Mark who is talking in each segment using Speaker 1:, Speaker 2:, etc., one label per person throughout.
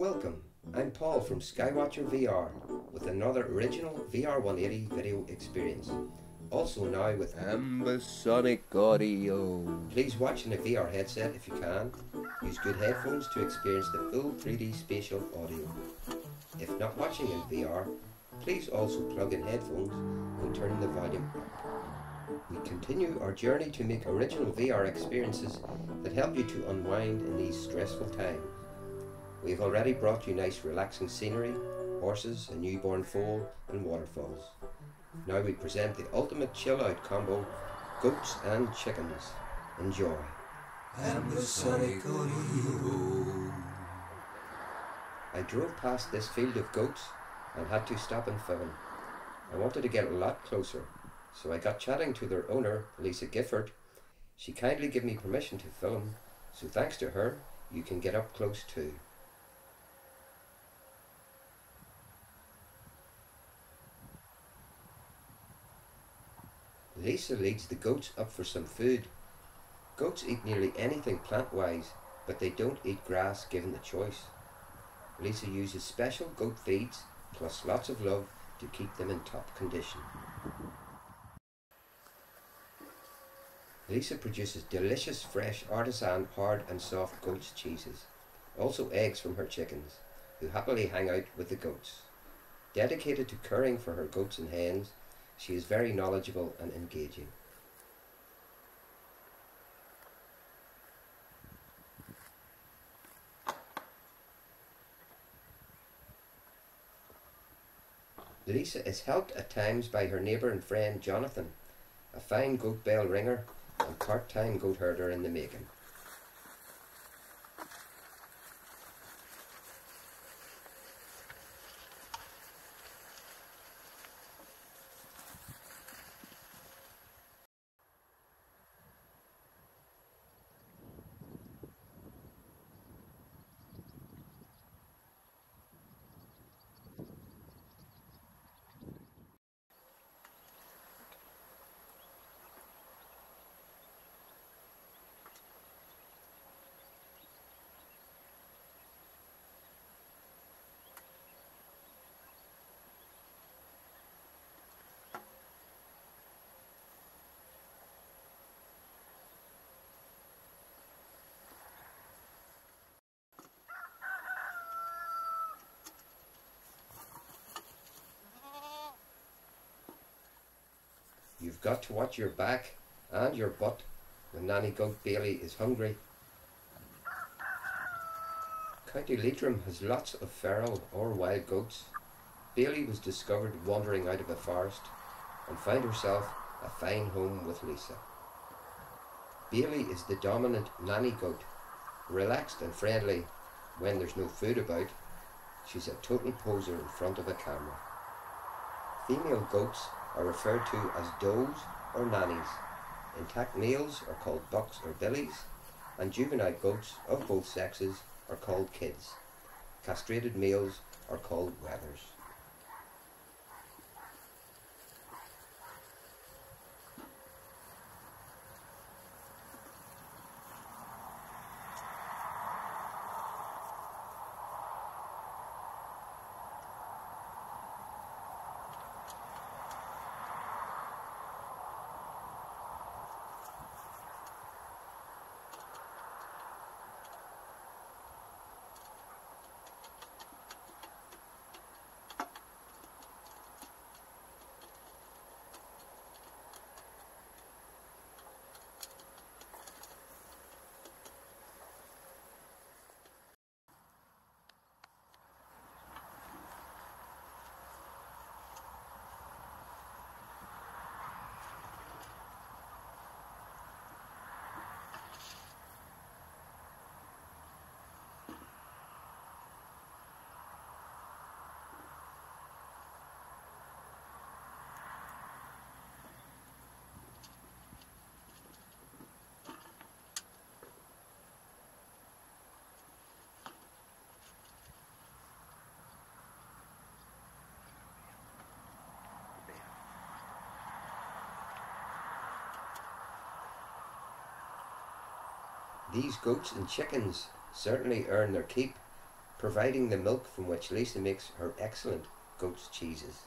Speaker 1: Welcome, I'm Paul from Skywatcher VR with another original VR 180 video experience. Also now with
Speaker 2: Ambisonic Audio.
Speaker 1: Please watch in a VR headset if you can. Use good headphones to experience the full 3D spatial audio. If not watching in VR, please also plug in headphones and turn the volume up. We continue our journey to make original VR experiences that help you to unwind in these stressful times. We've already brought you nice relaxing scenery, horses, a newborn foal and waterfalls. Now we present the ultimate chill out combo, goats and chickens. Enjoy.
Speaker 2: Ambisonic Audio.
Speaker 1: I drove past this field of goats and had to stop and film. I wanted to get a lot closer, so I got chatting to their owner, Lisa Gifford. She kindly gave me permission to film, so thanks to her, you can get up close too. Lisa leads the goats up for some food. Goats eat nearly anything plant-wise, but they don't eat grass given the choice. Lisa uses special goat feeds plus lots of love to keep them in top condition. Lisa produces delicious fresh artisan hard and soft goat's cheeses, also eggs from her chickens, who happily hang out with the goats. Dedicated to caring for her goats and hens, she is very knowledgeable and engaging. Lisa is helped at times by her neighbour and friend Jonathan, a fine goat bell ringer and part-time goat herder in the making. You've got to watch your back and your butt when Nanny Goat Bailey is hungry. County Leitrim has lots of feral or wild goats. Bailey was discovered wandering out of a forest and found herself a fine home with Lisa. Bailey is the dominant nanny goat, relaxed and friendly when there's no food about. She's a total poser in front of a camera. Female goats are referred to as does or nannies. Intact males are called bucks or billies, and juvenile goats of both sexes are called kids. Castrated males are called wethers. These goats and chickens certainly earn their keep, providing the milk from which Lisa makes her excellent goat's cheeses.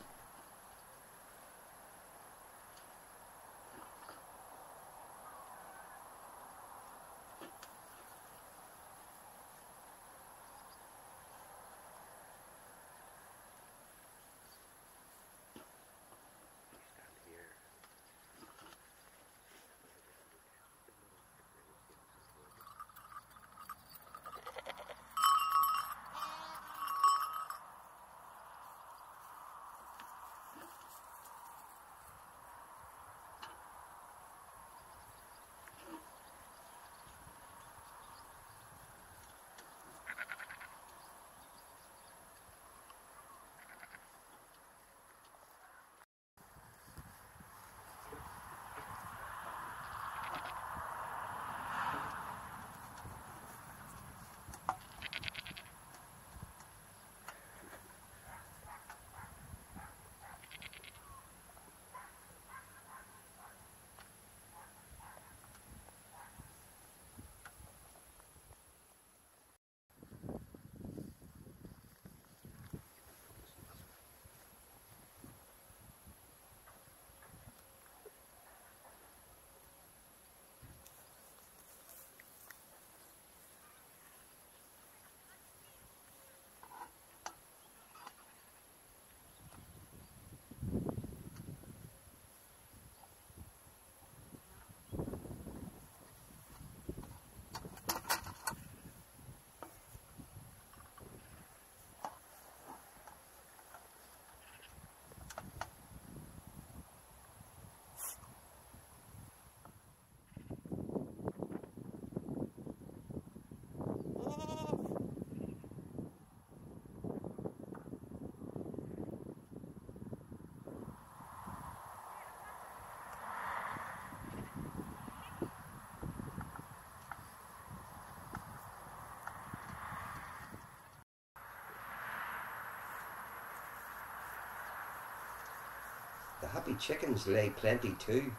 Speaker 1: The happy chickens lay plenty too.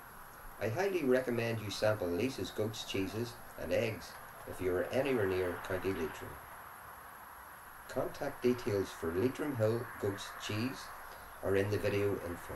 Speaker 1: I highly recommend you sample Lisa's goat's cheeses and eggs if you are anywhere near County Leitrim. Contact details for Leitrim Hill Goat's Cheese are in the video info.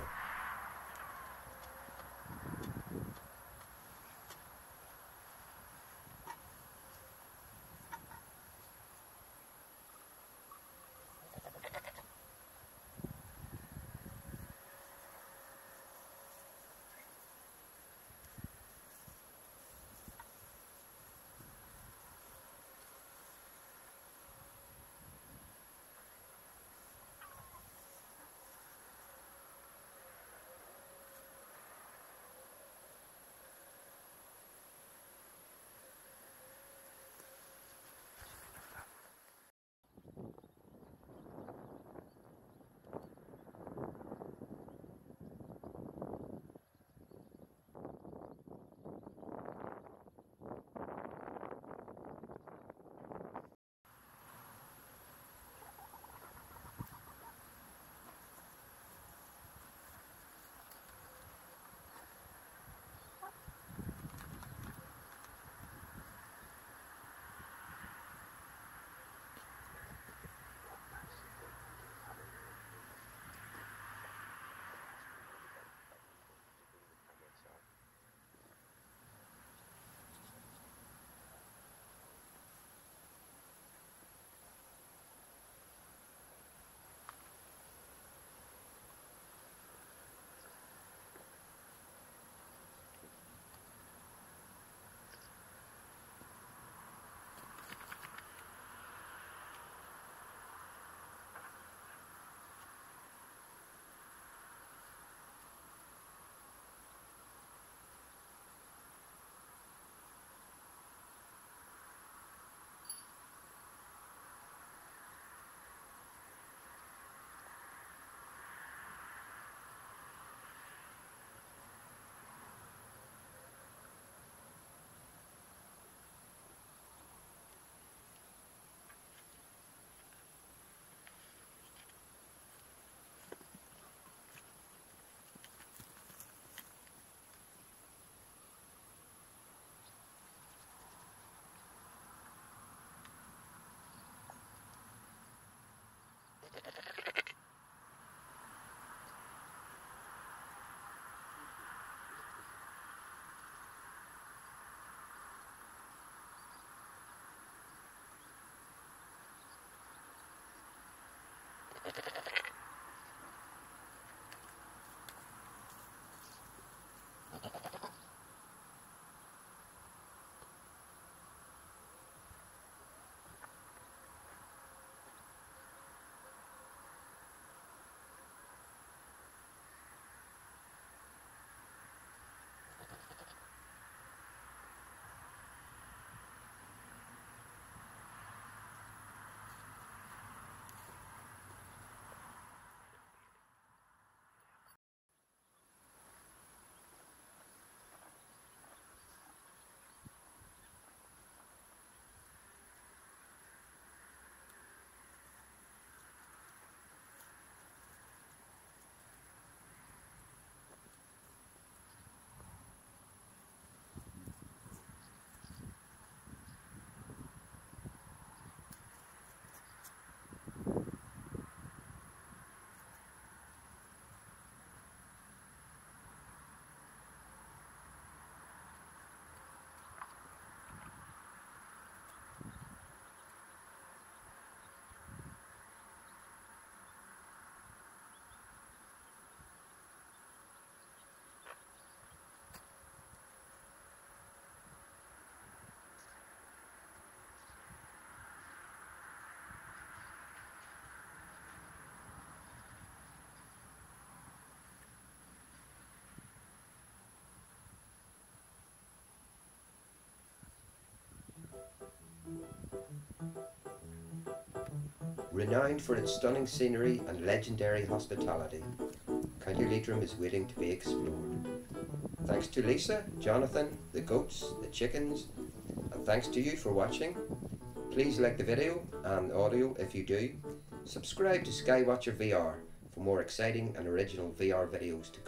Speaker 1: Renowned for its stunning scenery and legendary hospitality, County Leitrim is waiting to be explored. Thanks to Lisa, Jonathan, the goats, the chickens, and thanks to you for watching. Please like the video and audio if you do. Subscribe to Skywatcher VR for more exciting and original VR videos to come.